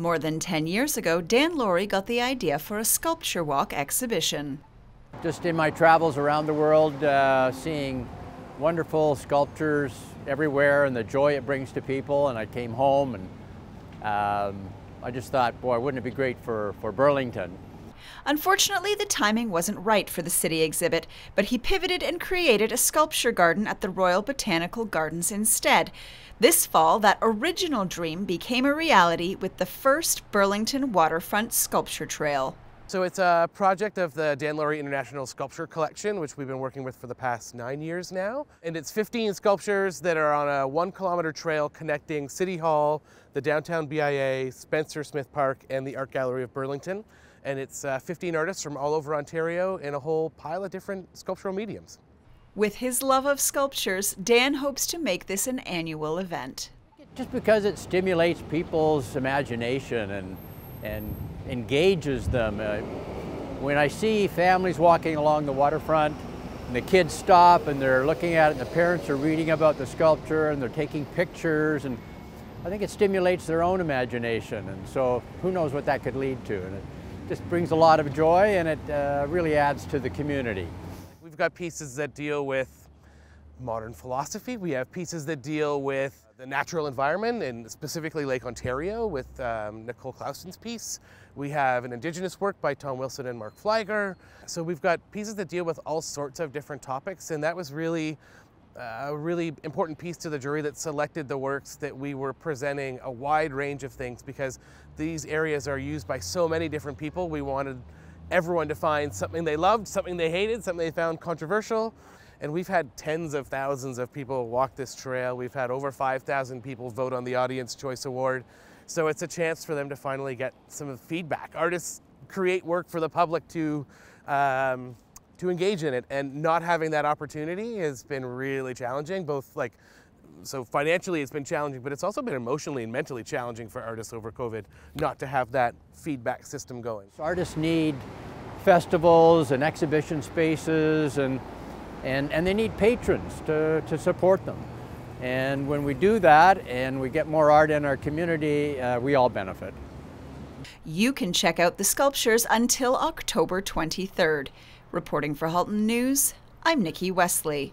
More than 10 years ago, Dan Lawrie got the idea for a sculpture walk exhibition. Just in my travels around the world, uh, seeing wonderful sculptures everywhere and the joy it brings to people, and I came home and um, I just thought, boy, wouldn't it be great for, for Burlington? Unfortunately, the timing wasn't right for the city exhibit, but he pivoted and created a sculpture garden at the Royal Botanical Gardens instead. This fall, that original dream became a reality with the first Burlington Waterfront Sculpture Trail. So it's a project of the Dan Lawrie International Sculpture Collection, which we've been working with for the past nine years now. And it's 15 sculptures that are on a one kilometer trail connecting City Hall, the downtown BIA, Spencer Smith Park, and the Art Gallery of Burlington. And it's uh, 15 artists from all over Ontario in a whole pile of different sculptural mediums. With his love of sculptures, Dan hopes to make this an annual event. Just because it stimulates people's imagination and, and engages them. Uh, when I see families walking along the waterfront and the kids stop and they're looking at it and the parents are reading about the sculpture and they're taking pictures and I think it stimulates their own imagination and so who knows what that could lead to and it just brings a lot of joy and it uh, really adds to the community. We've got pieces that deal with modern philosophy. We have pieces that deal with the natural environment and specifically Lake Ontario with um, Nicole Clausen's piece. We have an Indigenous work by Tom Wilson and Mark Fliger. So we've got pieces that deal with all sorts of different topics and that was really a really important piece to the jury that selected the works that we were presenting a wide range of things because these areas are used by so many different people. We wanted everyone to find something they loved, something they hated, something they found controversial. And we've had tens of thousands of people walk this trail. We've had over 5,000 people vote on the Audience Choice Award. So it's a chance for them to finally get some feedback. Artists create work for the public to, um, to engage in it and not having that opportunity has been really challenging, both like so financially it's been challenging, but it's also been emotionally and mentally challenging for artists over COVID not to have that feedback system going. So artists need festivals and exhibition spaces and and, and they need patrons to, to support them. And when we do that and we get more art in our community, uh, we all benefit. You can check out the sculptures until October 23rd. Reporting for Halton News, I'm Nikki Wesley.